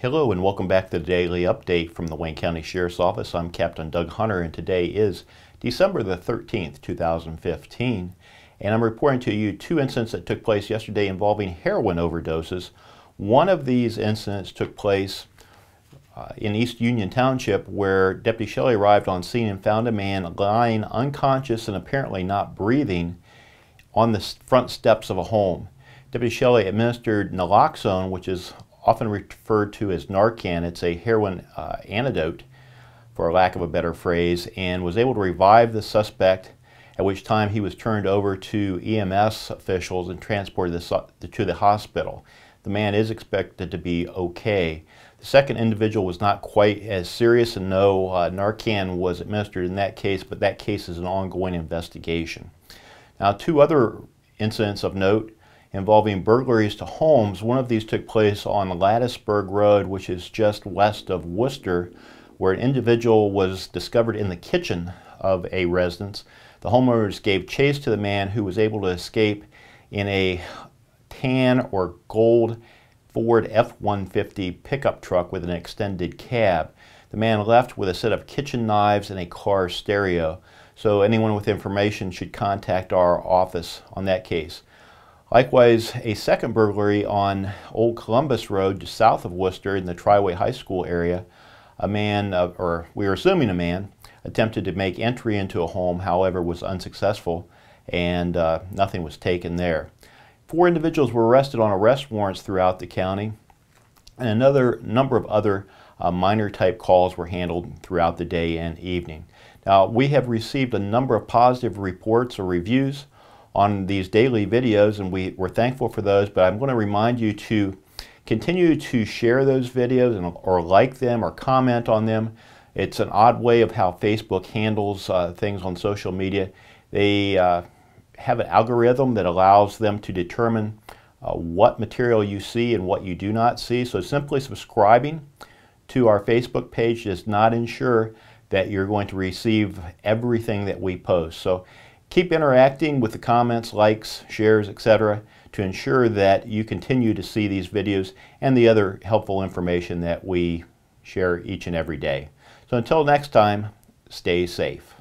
Hello and welcome back to the Daily Update from the Wayne County Sheriff's Office. I'm Captain Doug Hunter and today is December the 13th, 2015. And I'm reporting to you two incidents that took place yesterday involving heroin overdoses. One of these incidents took place uh, in East Union Township where Deputy Shelley arrived on scene and found a man lying unconscious and apparently not breathing on the front steps of a home. Deputy Shelley administered naloxone, which is often referred to as Narcan. It's a heroin uh, antidote, for lack of a better phrase, and was able to revive the suspect, at which time he was turned over to EMS officials and transported to the hospital. The man is expected to be okay. The second individual was not quite as serious, and no uh, Narcan was administered in that case, but that case is an ongoing investigation. Now, two other incidents of note involving burglaries to homes. One of these took place on Lattasburg Road, which is just west of Wooster, where an individual was discovered in the kitchen of a residence. The homeowners gave chase to the man who was able to escape in a tan or gold Ford F-150 pickup truck with an extended cab. The man left with a set of kitchen knives and a car stereo. So anyone with information should contact our office on that case. Likewise, a second burglary on Old Columbus Road just south of Wooster in the Triway High School area. A man, uh, or we are assuming a man, attempted to make entry into a home, however, was unsuccessful and uh, nothing was taken there. Four individuals were arrested on arrest warrants throughout the county, and another number of other uh, minor type calls were handled throughout the day and evening. Now, we have received a number of positive reports or reviews on these daily videos, and we, we're thankful for those, but I'm going to remind you to continue to share those videos and, or like them or comment on them. It's an odd way of how Facebook handles uh, things on social media. They uh, have an algorithm that allows them to determine uh, what material you see and what you do not see. So simply subscribing to our Facebook page does not ensure that you're going to receive everything that we post. So Keep interacting with the comments, likes, shares, etc. to ensure that you continue to see these videos and the other helpful information that we share each and every day. So until next time, stay safe.